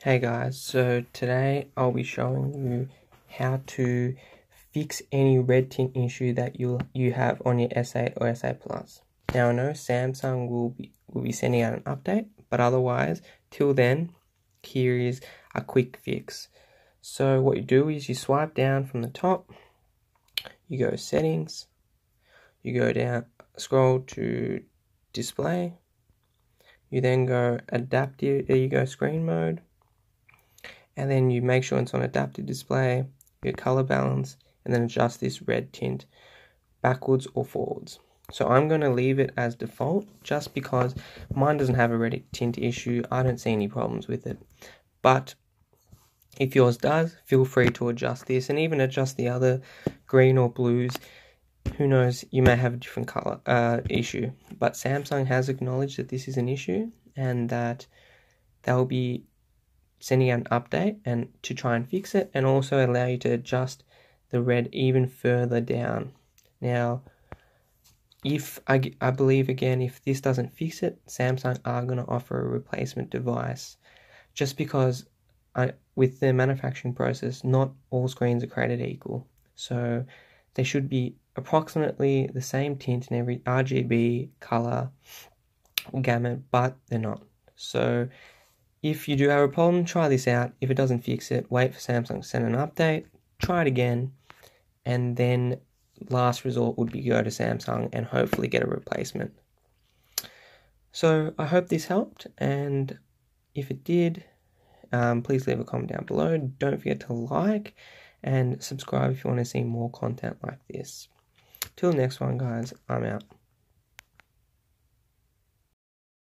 Hey guys, so today I'll be showing you how to fix any red tint issue that you you have on your S8 or S8 Plus. Now I know Samsung will be will be sending out an update, but otherwise, till then, here is a quick fix. So what you do is you swipe down from the top, you go settings, you go down, scroll to display, you then go adaptive, there you go screen mode and then you make sure it's on adaptive display, your color balance, and then adjust this red tint backwards or forwards. So I'm going to leave it as default just because mine doesn't have a red tint issue. I don't see any problems with it. But if yours does, feel free to adjust this and even adjust the other green or blues. Who knows, you may have a different color uh, issue. But Samsung has acknowledged that this is an issue and that they'll be sending out an update and to try and fix it and also allow you to adjust the red even further down. Now, if I, I believe again, if this doesn't fix it, Samsung are going to offer a replacement device just because I, with the manufacturing process, not all screens are created equal. So they should be approximately the same tint in every RGB color gamut, but they're not. So if you do have a problem, try this out. If it doesn't fix it, wait for Samsung to send an update, try it again, and then last resort would be go to Samsung and hopefully get a replacement. So I hope this helped, and if it did, um, please leave a comment down below. Don't forget to like and subscribe if you want to see more content like this. Till next one, guys, I'm out.